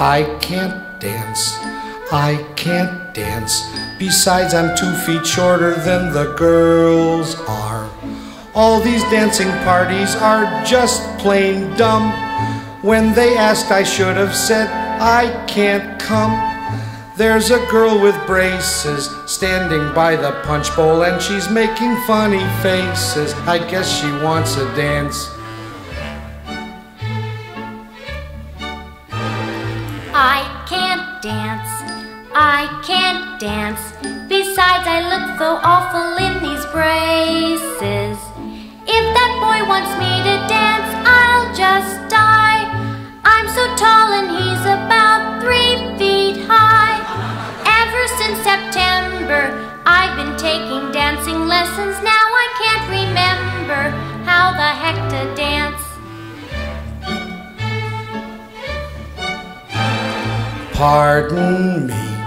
I can't dance, I can't dance. Besides, I'm two feet shorter than the girls are. All these dancing parties are just plain dumb. When they asked, I should have said, I can't come. There's a girl with braces standing by the punch bowl and she's making funny faces. I guess she wants a dance. Dance, I can't dance. Besides, I look so awful in these braces. If that boy wants me to dance, I'll just die. I'm so tall and he's about three feet high. Ever since September, I've been taking dancing lessons. Now Pardon me,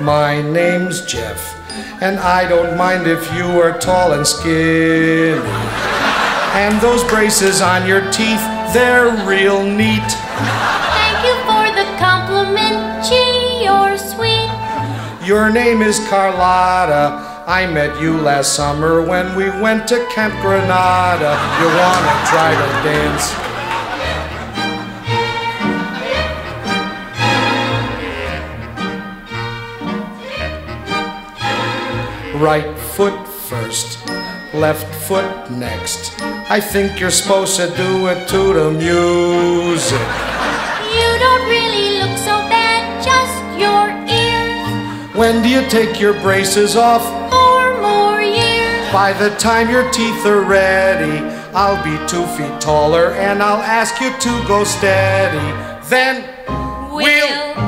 my name's Jeff, and I don't mind if you are tall and skinny. And those braces on your teeth, they're real neat. Thank you for the compliment, gee, you're sweet. Your name is Carlotta. I met you last summer when we went to Camp Granada. You wanna try to dance? Right foot first, left foot next. I think you're supposed to do it to the music. You don't really look so bad, just your ears. When do you take your braces off? Four more years. By the time your teeth are ready, I'll be two feet taller and I'll ask you to go steady. Then we'll We'll